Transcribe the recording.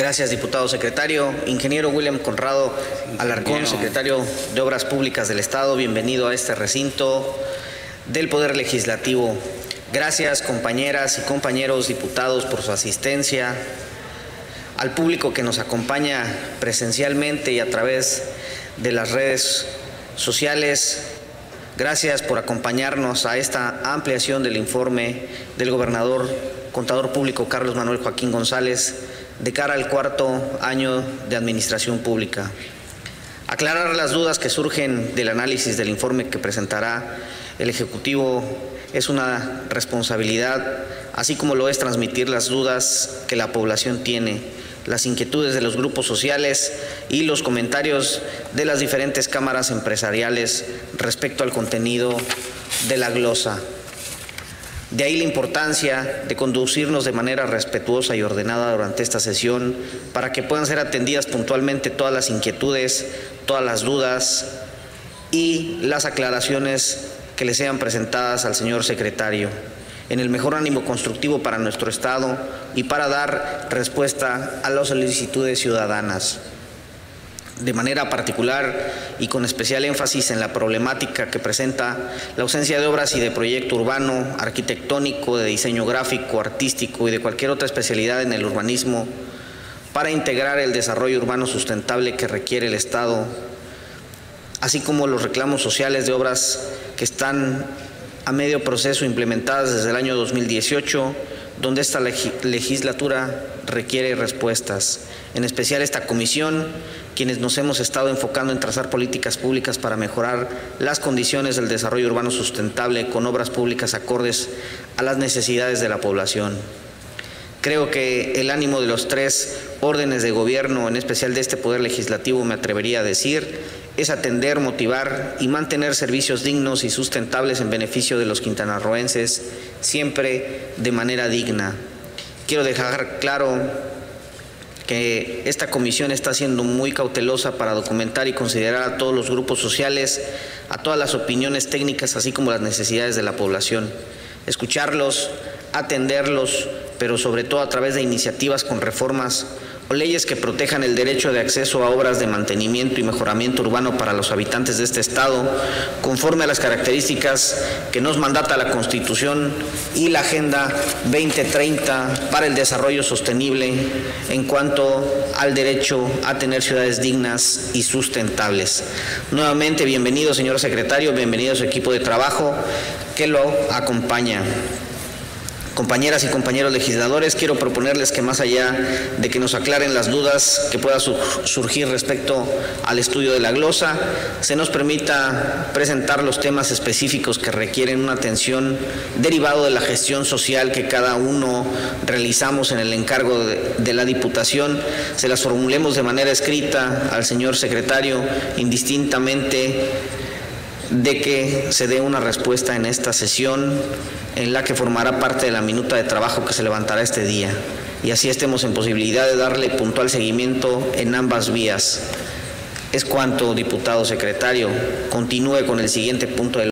Gracias, diputado secretario. Ingeniero William Conrado Alarcón, secretario de Obras Públicas del Estado, bienvenido a este recinto del Poder Legislativo. Gracias, compañeras y compañeros diputados, por su asistencia. Al público que nos acompaña presencialmente y a través de las redes sociales, gracias por acompañarnos a esta ampliación del informe del gobernador contador público Carlos Manuel Joaquín González de cara al cuarto año de administración pública. Aclarar las dudas que surgen del análisis del informe que presentará el Ejecutivo es una responsabilidad, así como lo es transmitir las dudas que la población tiene, las inquietudes de los grupos sociales y los comentarios de las diferentes cámaras empresariales respecto al contenido de la glosa. De ahí la importancia de conducirnos de manera respetuosa y ordenada durante esta sesión para que puedan ser atendidas puntualmente todas las inquietudes, todas las dudas y las aclaraciones que le sean presentadas al señor secretario en el mejor ánimo constructivo para nuestro Estado y para dar respuesta a las solicitudes ciudadanas de manera particular y con especial énfasis en la problemática que presenta la ausencia de obras y de proyecto urbano, arquitectónico, de diseño gráfico, artístico y de cualquier otra especialidad en el urbanismo para integrar el desarrollo urbano sustentable que requiere el Estado, así como los reclamos sociales de obras que están a medio proceso implementadas desde el año 2018, donde esta legislatura requiere respuestas. En especial esta comisión quienes nos hemos estado enfocando en trazar políticas públicas para mejorar las condiciones del desarrollo urbano sustentable con obras públicas acordes a las necesidades de la población. Creo que el ánimo de los tres órdenes de gobierno, en especial de este Poder Legislativo, me atrevería a decir, es atender, motivar y mantener servicios dignos y sustentables en beneficio de los quintanarroenses, siempre de manera digna. Quiero dejar claro que esta comisión está siendo muy cautelosa para documentar y considerar a todos los grupos sociales, a todas las opiniones técnicas, así como las necesidades de la población. Escucharlos, atenderlos, pero sobre todo a través de iniciativas con reformas o leyes que protejan el derecho de acceso a obras de mantenimiento y mejoramiento urbano para los habitantes de este Estado, conforme a las características que nos mandata la Constitución y la Agenda 2030 para el desarrollo sostenible en cuanto al derecho a tener ciudades dignas y sustentables. Nuevamente, bienvenido, señor secretario, bienvenido a su equipo de trabajo que lo acompaña. Compañeras y compañeros legisladores, quiero proponerles que más allá de que nos aclaren las dudas que puedan surgir respecto al estudio de la glosa, se nos permita presentar los temas específicos que requieren una atención derivado de la gestión social que cada uno realizamos en el encargo de, de la Diputación, se las formulemos de manera escrita al señor secretario indistintamente de que se dé una respuesta en esta sesión en la que formará parte de la minuta de trabajo que se levantará este día y así estemos en posibilidad de darle puntual seguimiento en ambas vías. Es cuanto, diputado secretario. Continúe con el siguiente punto del